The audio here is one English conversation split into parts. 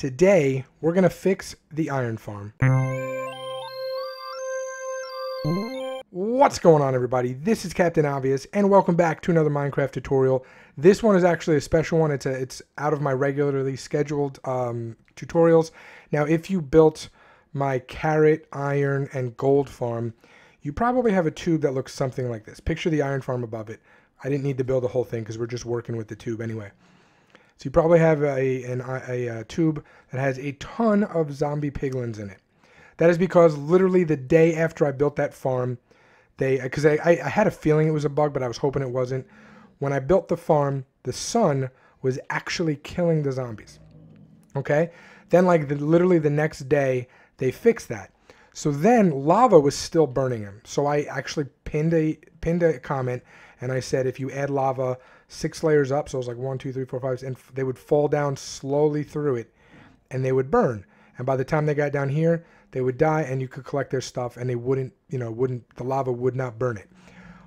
Today, we're going to fix the iron farm. What's going on everybody? This is Captain Obvious and welcome back to another Minecraft tutorial. This one is actually a special one. It's a, it's out of my regularly scheduled um, tutorials. Now if you built my carrot, iron, and gold farm, you probably have a tube that looks something like this. Picture the iron farm above it. I didn't need to build the whole thing because we're just working with the tube anyway. So you probably have a, an, a, a uh, tube that has a ton of zombie piglins in it. That is because literally the day after I built that farm, they uh, because I, I, had a feeling it was a bug, but I was hoping it wasn't. When I built the farm, the sun was actually killing the zombies. Okay, then like the, literally the next day they fixed that. So then lava was still burning him. So I actually pinned a pinned a comment and I said if you add lava six layers up, so it was like one, two, three, four, five, and they would fall down slowly through it, and they would burn. And by the time they got down here, they would die, and you could collect their stuff, and they wouldn't, you know, wouldn't the lava would not burn it.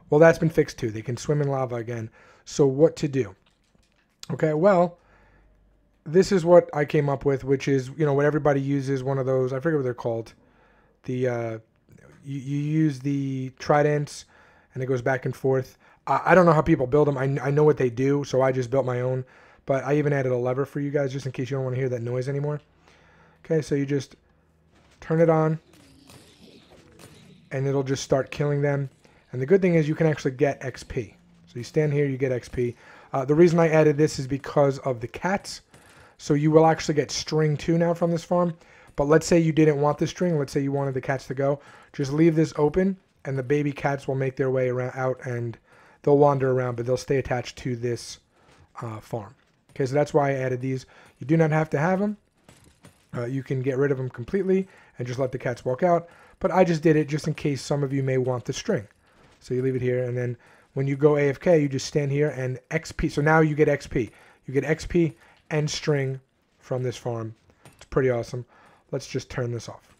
Well, that's been fixed too. They can swim in lava again. So what to do? Okay, well, this is what I came up with, which is you know what everybody uses. One of those I forget what they're called. The uh, you, you use the tridents, and it goes back and forth. I don't know how people build them. I, I know what they do, so I just built my own. But I even added a lever for you guys just in case you don't want to hear that noise anymore. Okay, so you just turn it on, and it'll just start killing them. And the good thing is you can actually get XP. So you stand here, you get XP. Uh, the reason I added this is because of the cats. So you will actually get string too now from this farm. But let's say you didn't want the string. Let's say you wanted the cats to go. Just leave this open, and the baby cats will make their way around out and they'll wander around, but they'll stay attached to this uh, farm. Okay, so that's why I added these. You do not have to have them. Uh, you can get rid of them completely and just let the cats walk out. But I just did it just in case some of you may want the string. So you leave it here, and then when you go AFK, you just stand here and XP. So now you get XP. You get XP and string from this farm. It's pretty awesome. Let's just turn this off.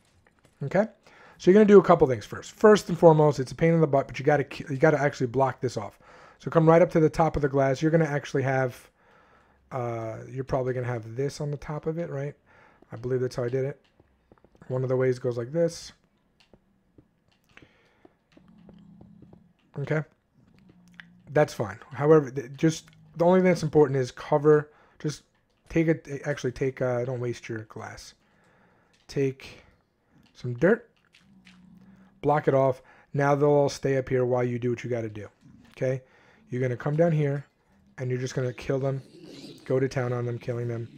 Okay? So you're going to do a couple things first. First and foremost, it's a pain in the butt, but you got to you got to actually block this off. So come right up to the top of the glass. You're going to actually have, uh, you're probably going to have this on the top of it, right? I believe that's how I did it. One of the ways goes like this. Okay. That's fine. However, just the only thing that's important is cover. Just take it. Actually, take. Uh, don't waste your glass. Take some dirt block it off. Now they'll all stay up here while you do what you got to do. Okay? You're going to come down here and you're just going to kill them. Go to town on them, killing them.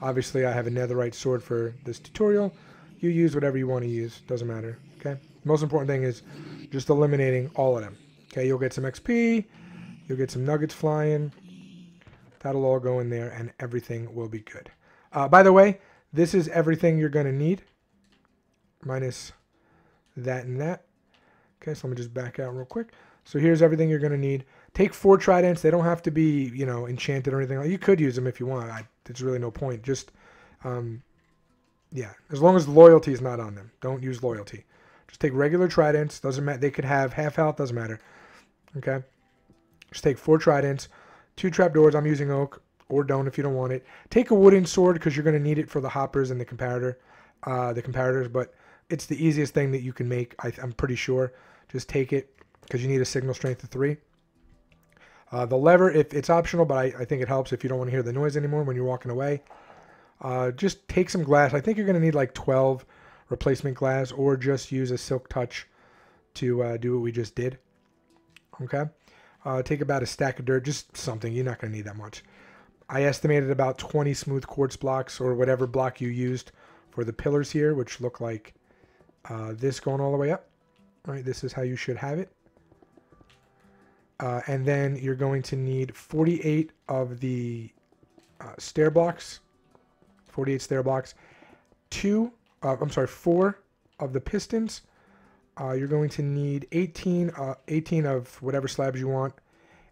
Obviously, I have a netherite sword for this tutorial. You use whatever you want to use. Doesn't matter. Okay? Most important thing is just eliminating all of them. Okay? You'll get some XP. You'll get some nuggets flying. That'll all go in there and everything will be good. Uh, by the way, this is everything you're going to need. Minus that and that. Okay, so let me just back out real quick. So here's everything you're going to need. Take four tridents. They don't have to be, you know, enchanted or anything. You could use them if you want. I, there's really no point. Just, um, yeah, as long as loyalty is not on them. Don't use loyalty. Just take regular tridents. Doesn't matter. They could have half health. Doesn't matter. Okay. Just take four tridents, two trapdoors. I'm using oak, or don't if you don't want it. Take a wooden sword because you're going to need it for the hoppers and the comparator, uh, the comparators. But it's the easiest thing that you can make. I, am pretty sure. Just take it because you need a signal strength of three. Uh, the lever, if it's optional, but I, I, think it helps if you don't want to hear the noise anymore when you're walking away. Uh, just take some glass. I think you're going to need like 12 replacement glass or just use a silk touch to uh, do what we just did. Okay. Uh, take about a stack of dirt, just something. You're not going to need that much. I estimated about 20 smooth quartz blocks or whatever block you used for the pillars here, which look like uh, this going all the way up. Right, this is how you should have it. Uh, and then you're going to need 48 of the uh, stair blocks, 48 stair blocks, two, uh, I'm sorry, four of the pistons. Uh, you're going to need 18, uh, 18 of whatever slabs you want,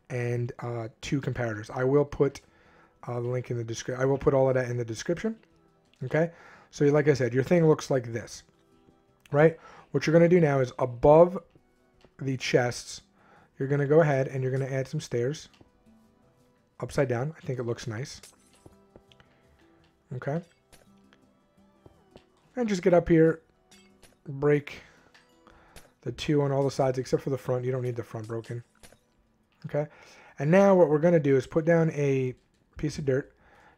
and uh, two comparators. I will put the link in the description. I will put all of that in the description. Okay, so like I said, your thing looks like this right? What you're going to do now is above the chests, you're going to go ahead and you're going to add some stairs upside down. I think it looks nice. Okay. And just get up here, break the two on all the sides except for the front. You don't need the front broken. Okay. And now what we're going to do is put down a piece of dirt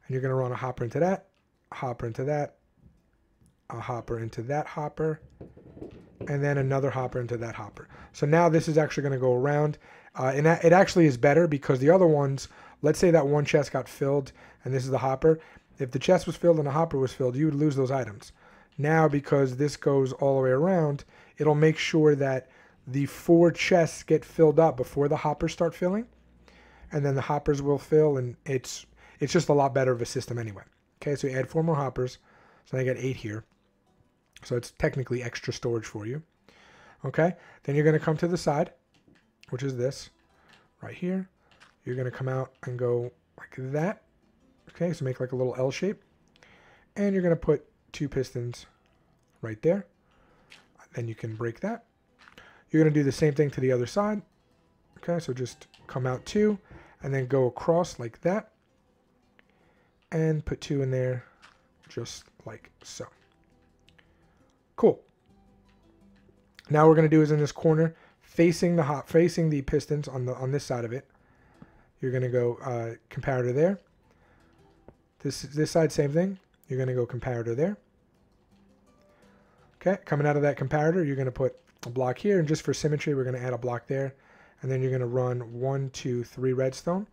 and you're going to run a hopper into that, a hopper into that, a hopper into that hopper, and then another hopper into that hopper. So now this is actually going to go around. Uh, and it actually is better because the other ones, let's say that one chest got filled and this is the hopper. If the chest was filled and the hopper was filled, you would lose those items. Now, because this goes all the way around, it'll make sure that the four chests get filled up before the hoppers start filling. And then the hoppers will fill and it's it's just a lot better of a system anyway. Okay, so you add four more hoppers. So I got eight here. So it's technically extra storage for you. Okay, then you're going to come to the side, which is this right here. You're going to come out and go like that. Okay, so make like a little L shape. And you're going to put two pistons right there. Then you can break that. You're going to do the same thing to the other side. Okay, so just come out two and then go across like that. And put two in there just like so. Cool. Now we're going to do is in this corner, facing the hot, facing the pistons on the on this side of it. You're going to go uh, comparator there. This this side, same thing. You're going to go comparator there. Okay, coming out of that comparator, you're going to put a block here, and just for symmetry, we're going to add a block there, and then you're going to run one, two, three redstone.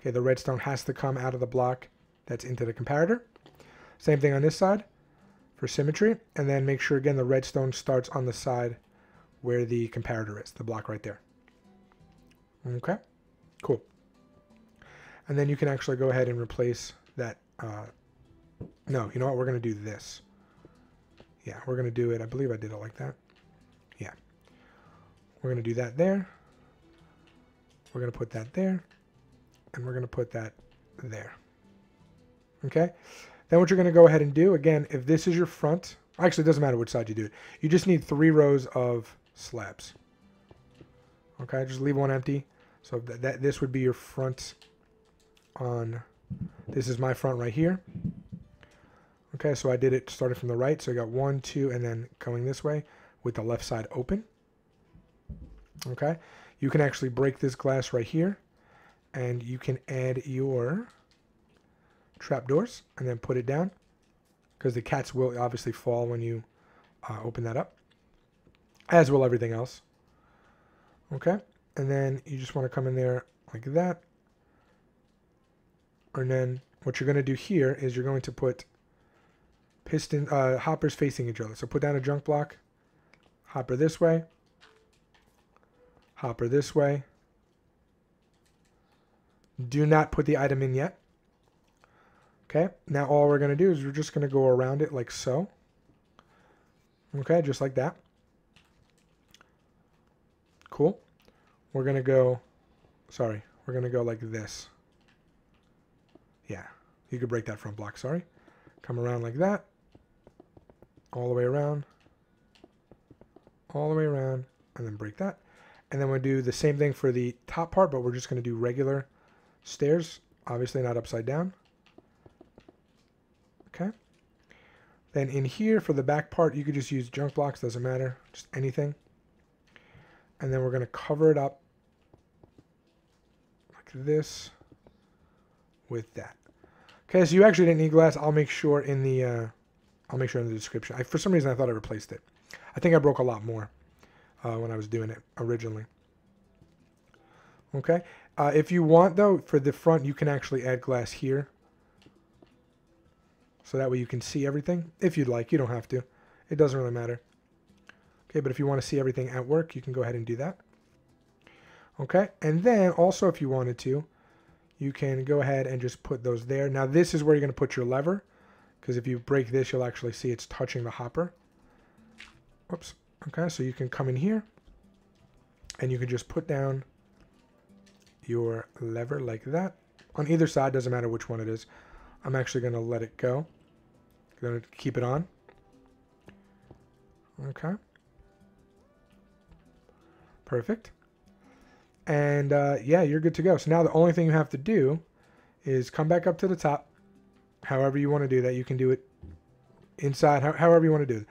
Okay, the redstone has to come out of the block that's into the comparator. Same thing on this side for symmetry. And then make sure, again, the redstone starts on the side where the comparator is, the block right there. Okay, cool. And then you can actually go ahead and replace that. Uh, no, you know what? We're going to do this. Yeah, we're going to do it. I believe I did it like that. Yeah. We're going to do that there. We're going to put that there. And we're going to put that there. Okay? Then what you're going to go ahead and do, again, if this is your front, actually it doesn't matter which side you do it. You just need three rows of slabs. Okay, just leave one empty. So that, that this would be your front on, this is my front right here. Okay, so I did it started from the right. So I got one, two, and then going this way with the left side open. Okay, you can actually break this glass right here and you can add your trapdoors and then put it down because the cats will obviously fall when you uh, open that up as will everything else okay and then you just want to come in there like that and then what you're going to do here is you're going to put piston uh, hoppers facing each other so put down a junk block hopper this way hopper this way do not put the item in yet Okay, now all we're going to do is we're just going to go around it like so. Okay, just like that. Cool. We're going to go, sorry, we're going to go like this. Yeah, you could break that front block, sorry. Come around like that. All the way around. All the way around. And then break that. And then we'll do the same thing for the top part, but we're just going to do regular stairs. Obviously not upside down. Okay. Then in here for the back part, you could just use junk blocks, doesn't matter, just anything. And then we're going to cover it up like this with that. Okay, so you actually didn't need glass. I'll make sure in the uh, I'll make sure in the description. I, for some reason, I thought I replaced it. I think I broke a lot more uh, when I was doing it originally. Okay, uh, if you want though, for the front, you can actually add glass here so that way you can see everything if you'd like. You don't have to. It doesn't really matter. Okay, but if you want to see everything at work, you can go ahead and do that. Okay, and then also if you wanted to, you can go ahead and just put those there. Now this is where you're going to put your lever, because if you break this, you'll actually see it's touching the hopper. Whoops. Okay, so you can come in here, and you can just put down your lever like that. On either side, doesn't matter which one it is. I'm actually going to let it go. Going to keep it on. Okay. Perfect. And uh, yeah, you're good to go. So now the only thing you have to do is come back up to the top. However you want to do that, you can do it inside, however you want to do it.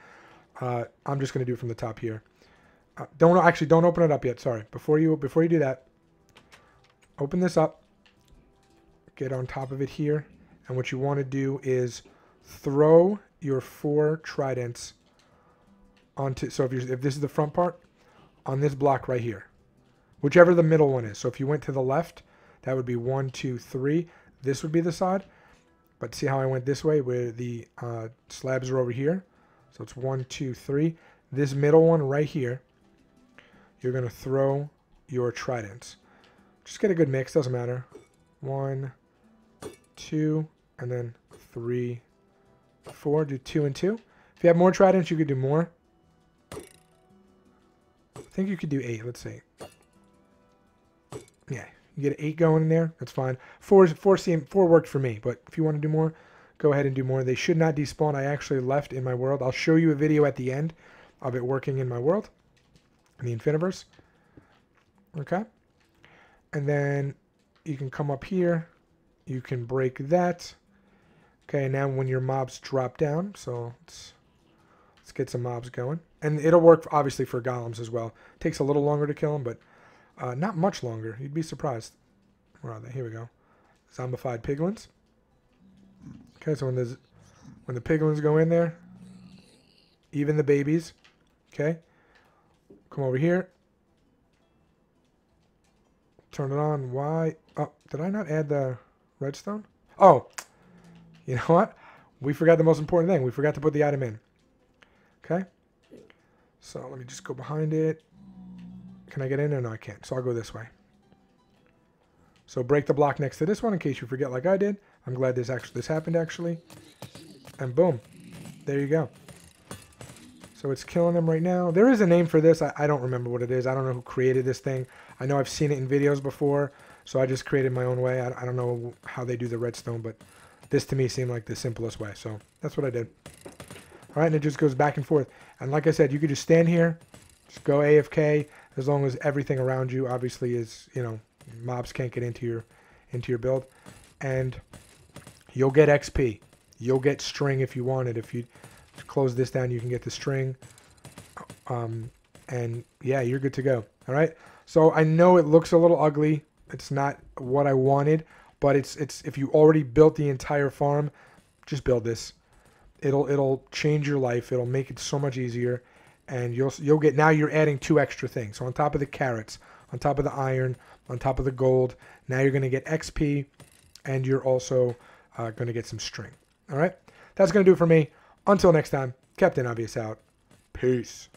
Uh, I'm just going to do it from the top here. Uh, don't actually don't open it up yet. Sorry. Before you before you do that, open this up. Get on top of it here, and what you want to do is throw your four tridents onto. So if you if this is the front part, on this block right here, whichever the middle one is. So if you went to the left, that would be one, two, three. This would be the side. But see how I went this way where the uh, slabs are over here? So it's one, two, three. This middle one right here, you're going to throw your tridents. Just get a good mix, doesn't matter. One, two, and then three, four. Do two and two. If you have more tridents, you could do more. I think you could do eight. Let's see. You get eight going in there. That's fine. Four, four, seem, four worked for me, but if you want to do more, go ahead and do more. They should not despawn. I actually left in my world. I'll show you a video at the end of it working in my world, in the Infiniverse. Okay. And then you can come up here. You can break that. Okay, now when your mobs drop down, so let's, let's get some mobs going. And it'll work, obviously, for golems as well. It takes a little longer to kill them, but uh, not much longer. You'd be surprised. Where are they? Here we go. Zombified piglins. Okay, so when the when the piglins go in there, even the babies, okay, come over here. Turn it on. Why? Oh, did I not add the redstone? Oh, you know what? We forgot the most important thing. We forgot to put the item in. Okay. So let me just go behind it. Can I get in? No, no, I can't. So I'll go this way. So break the block next to this one in case you forget like I did. I'm glad this actually this happened actually. And boom. There you go. So it's killing them right now. There is a name for this. I, I don't remember what it is. I don't know who created this thing. I know I've seen it in videos before, so I just created my own way. I, I don't know how they do the redstone, but this to me seemed like the simplest way. So that's what I did. All right, and it just goes back and forth. And like I said, you could just stand here, just go AFK, as long as everything around you obviously is, you know, mobs can't get into your into your build. And you'll get XP. You'll get string if you want it. If you close this down, you can get the string. Um, and yeah, you're good to go. All right. So I know it looks a little ugly. It's not what I wanted, but it's it's if you already built the entire farm, just build this. It'll it'll change your life. It'll make it so much easier and you'll you'll get now you're adding two extra things. So on top of the carrots, on top of the iron, on top of the gold, now you're going to get XP, and you're also uh, going to get some string. All right, that's going to do it for me. Until next time, Captain Obvious out. Peace.